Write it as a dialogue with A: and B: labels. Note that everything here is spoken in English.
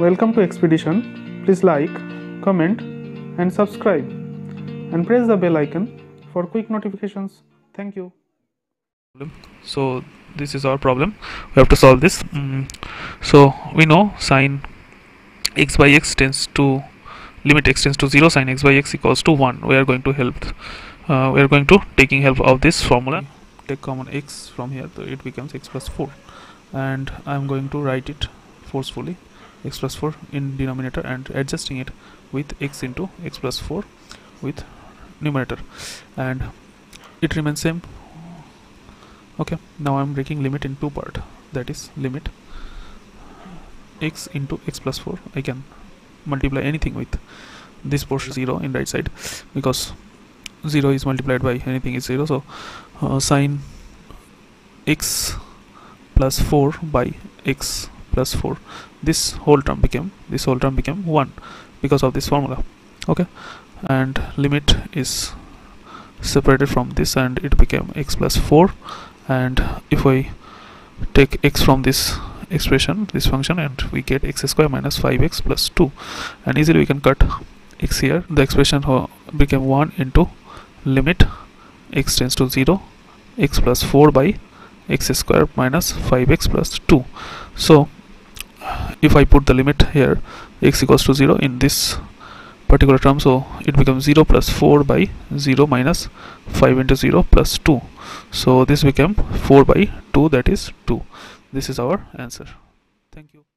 A: Welcome to Xpedition. Please like, comment, and subscribe, and press the bell icon for quick notifications. Thank you.
B: so this is our problem. We have to solve this. Mm, so we know sine x by x tends to limit x tends to 0 sine x by x equals to 1 we are going to help uh, we are going to taking help of this formula. Take common x from here so it becomes x plus 4 and I am going to write it forcefully x plus 4 in denominator and adjusting it with x into x plus 4 with numerator. And it remains same. Okay now I'm breaking limit in two part. That is limit x into x plus 4 I can multiply anything with this portion 0 in right side because 0 is multiplied by anything is 0 so uh, sine x plus 4 by x plus 4 this whole term became this whole term became 1 because of this formula okay? And limit is separated from this and it became x plus 4 and if I take x from this expression this function and we get x square minus 5x plus 2 and easily we can cut x here. The expression became 1 into limit x tends to 0 x plus 4 by x square minus 5x plus 2 so if I put the limit here x equals to 0 in this particular term so it becomes 0 plus 4 by 0 minus 5 into 0 plus 2 so this became 4 by 2 that is 2 this is our answer. Thank you